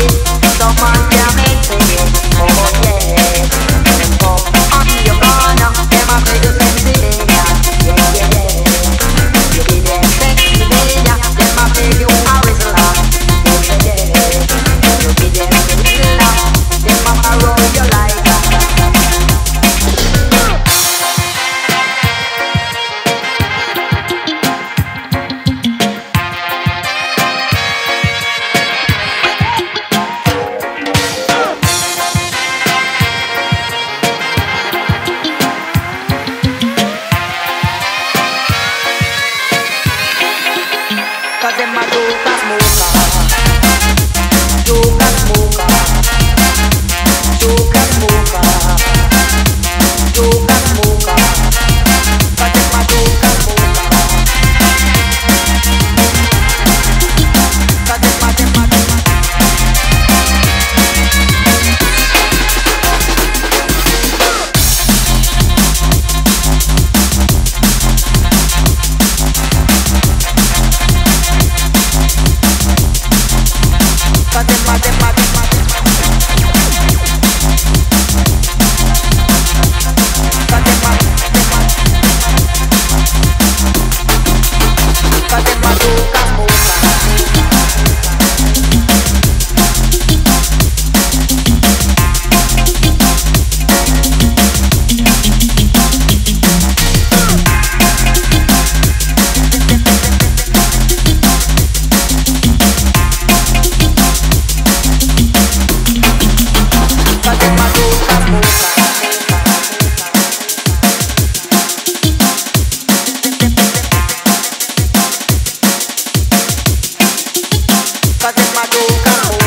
你到吗？штука come.